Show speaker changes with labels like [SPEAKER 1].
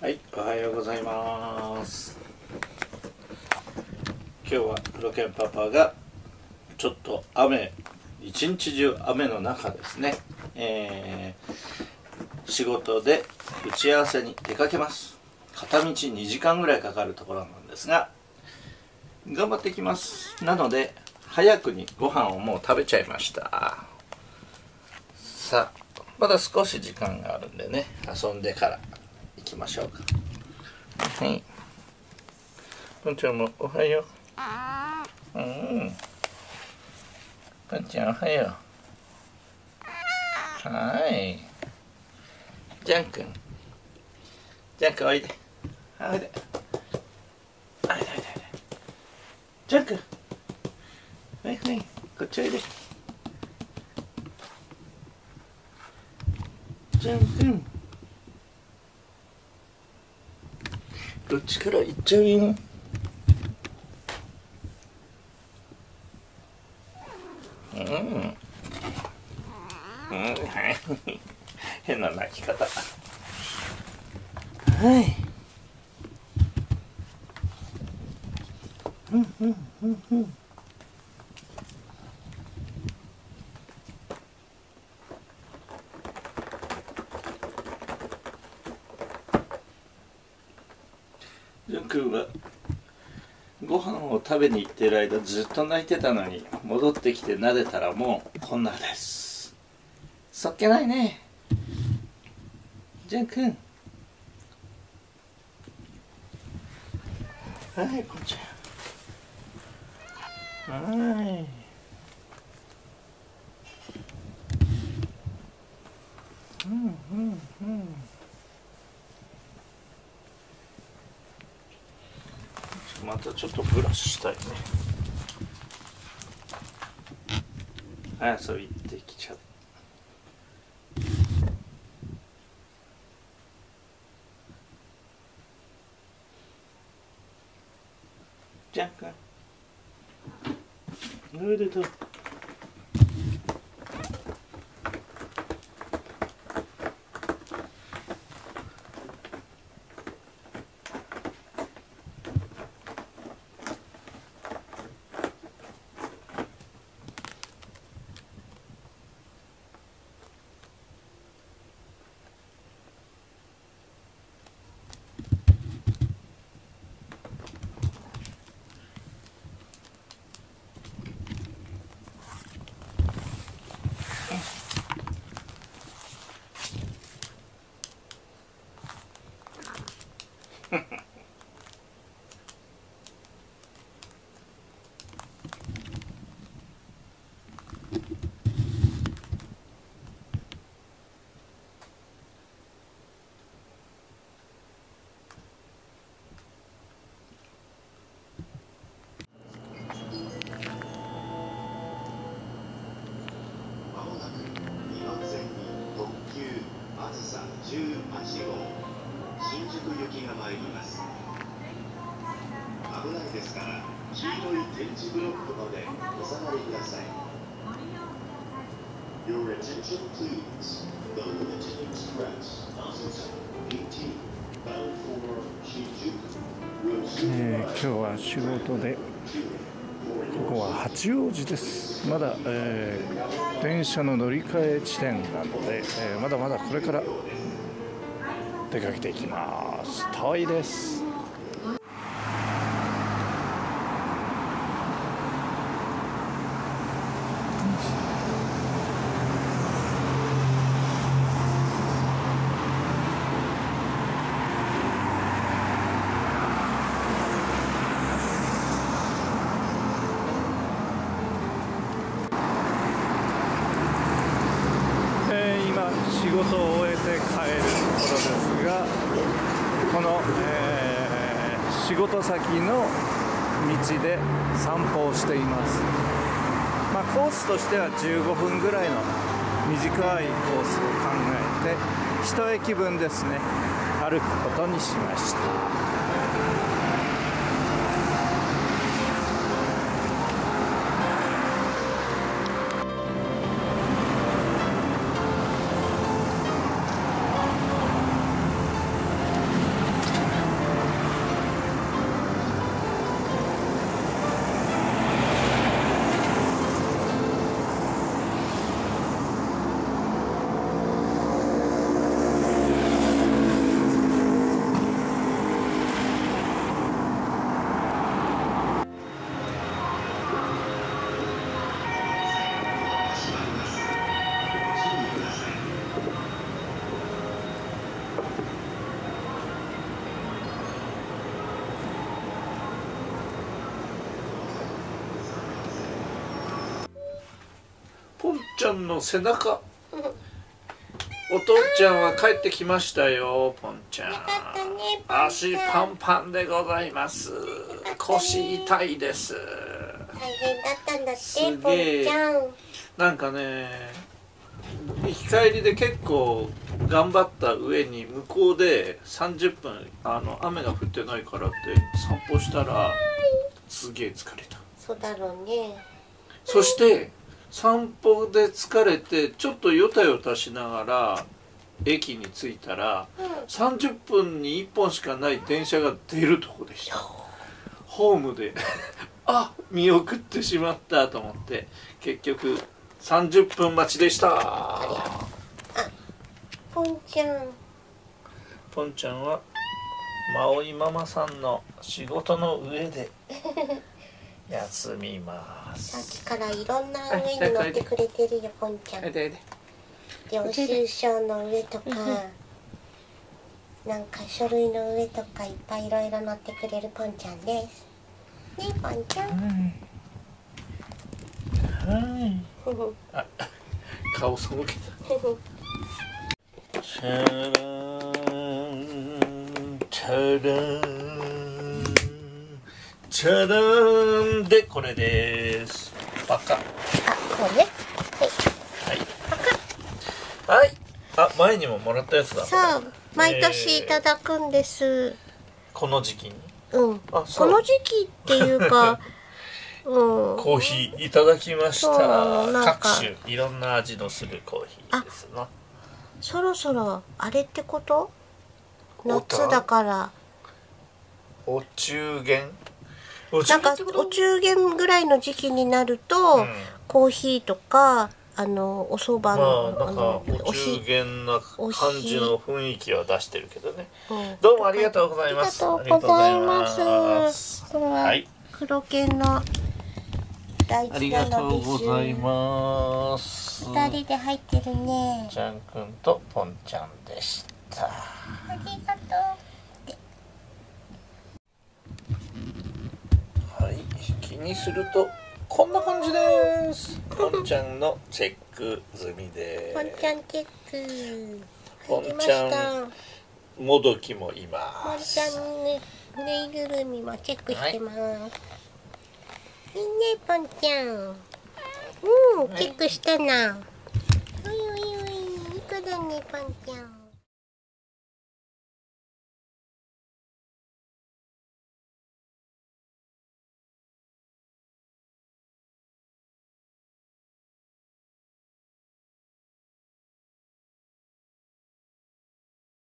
[SPEAKER 1] はい、おはようございます。今日は黒犬パパがちょっと雨、一日中雨の中ですね、えー仕事で打ち合わせに出かけます。片道2時間ぐらいかかるところなんですが、頑張ってきます。なので、早くにご飯をもう食べちゃいました。さあ、まだ少し時間があるんでね、遊んでから行きましょうか。はい。ぽんちゃんもおはよう。うん。ぽんちゃんおはよう。はい。ジャン君。ジャン君おいで。おいで。おいでおいでおいで。ジャン君。はいはい。こっちおいで。ジャン君。どっちから行っちゃうよ？うん。うん、はい。変な泣き方。はい。うんうんうんうん。ジュン君はご飯を食べに行ってる間ずっと泣いてたのに戻ってきて撫でたらもうこんなです。そっけないね。ジュン君はいこっち。ゃはいうんうんうんまたちょっとブラシしたいね。はい遊び行ってきちゃった。じゃんかおめでとう？
[SPEAKER 2] あさ18号新宿行が参ります。危ないですから黄色い展示ブロックまでお下がりください。
[SPEAKER 3] えー、今日は仕事でここは八王子です。まだ、えー電車の乗り換え地点なので、えーまだまだこれから出かけていきます。遠いですえー今仕事を終えて帰るところですがこの、えー仕事先の道で散歩をしています、まあ、コースとしては15分ぐらいの短いコースを考えて一駅分ですね歩くことにしました。
[SPEAKER 1] ちゃんの背中。お父ちゃんは帰ってきましたよポンちゃん。足パンパンでございます。腰痛いです。
[SPEAKER 4] 大変だったんだってポンちゃん。
[SPEAKER 1] なんかね行き帰りで結構頑張った上に向こうで30分あの雨が降ってないからって散歩したらすげえ疲れた。
[SPEAKER 4] そうだろうね。
[SPEAKER 1] そして散歩で疲れてちょっとヨタヨタしながら駅に着いたら
[SPEAKER 4] うん。
[SPEAKER 1] 30分に1本しかない電車が出るとこでした。ホームで。あ見送ってしまったと思って。結局30分待ちでした。
[SPEAKER 4] ポンちゃん。
[SPEAKER 1] ポンちゃんはマオイママさんの仕事の上で 休みま
[SPEAKER 4] さっ
[SPEAKER 1] す
[SPEAKER 4] きからいろんな上に乗ってくれてるよポンちゃん。領収書の上とかなんか書類の上とかいっぱいいろいろ乗ってくれるポンちゃんです。ねポンちゃん。
[SPEAKER 1] はい。顔そむけた。チャランチャランチャランでこれです。パカ。
[SPEAKER 4] あこれ？
[SPEAKER 1] はい。はい。あ前にももらったやつだ。
[SPEAKER 4] そう。毎年いただくんです、
[SPEAKER 1] この時期に？
[SPEAKER 4] うん。
[SPEAKER 1] あそう。
[SPEAKER 4] この時期っていうか うん。
[SPEAKER 1] コーヒーいただきました。各種いろんな味のするコーヒーですな。
[SPEAKER 4] そろそろあれってこと？夏だから。
[SPEAKER 1] お中元？お
[SPEAKER 4] なんかお中元ぐらいの時期になると、
[SPEAKER 1] うん。
[SPEAKER 4] コーヒーとかあのお蕎麦
[SPEAKER 1] まあ
[SPEAKER 4] の、
[SPEAKER 1] なんか
[SPEAKER 4] の
[SPEAKER 1] お中元な感じの雰囲気は出してるけどね。
[SPEAKER 4] うん
[SPEAKER 1] どうもありがとうございます。
[SPEAKER 4] ありがとうございます。は
[SPEAKER 1] はい。
[SPEAKER 4] 黒犬の大
[SPEAKER 1] あり
[SPEAKER 4] 事な
[SPEAKER 1] がとう
[SPEAKER 4] のです
[SPEAKER 1] ございます。
[SPEAKER 4] 二人で入ってるね。
[SPEAKER 1] ちゃんくんとぽんちゃんでした。
[SPEAKER 4] ありがと
[SPEAKER 1] はい気にするとこんな感じです。ぽんちゃんのチェック済みで
[SPEAKER 4] うポンちゃんチェック
[SPEAKER 1] ポンちゃんもどきもい
[SPEAKER 4] ポンちゃんねぬいぐるみもチェックしてます、い、いねポンちゃん。うんチェックしたな、おいおいおいいい子だねポンちゃん